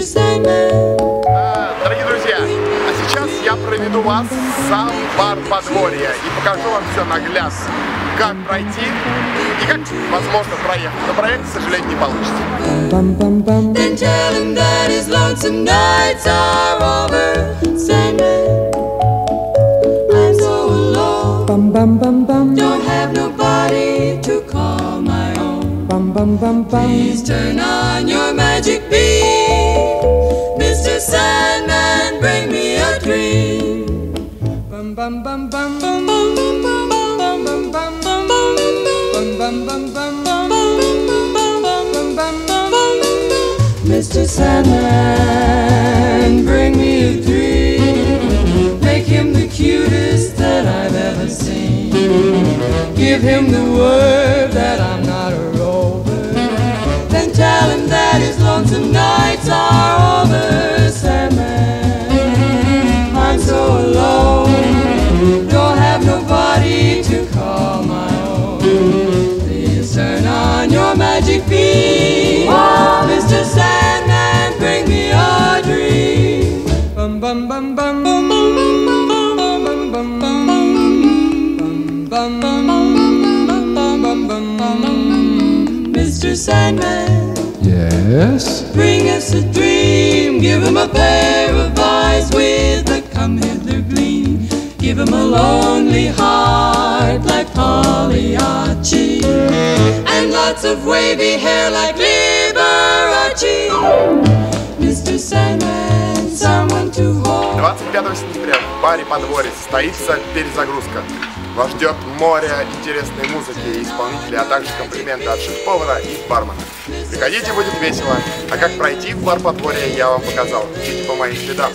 Sandman. Дорогие друзья, а сейчас я проведу вас в сам бар подворья и покажу вам все наглядно, как пройти и как, возможно, проехать. Но проехать, к сожалению, не получится. Then tell him own. Please turn on your magic beam. Mr. Sandman, bring me a dream. Bum bum bum bum bum bum bum bum bum bum bum bum bum bum bum Mr. Sandman, bring me a dream. Make him the cutest that I've ever seen. Give him the word that I'm not nights are over. I'm so alone. Don't have nobody to call my own. Please turn on your magic beam. Mr. Sandman, bring me a dream. Mr. Sandman, Yes? bring us a dream. Give him a pair of eyes with a come hither gleam. Give him a lonely heart like Pagliacci. And lots of wavy hair like Liberace. 25 сентября в баре подворье состоится перезагрузка. Вас ждет море интересной музыки и исполнителей, а также комплименты от шеф-повара и бармена. Приходите, будет весело. А как пройти в бар подворье, я вам показал. Идите по моим следам.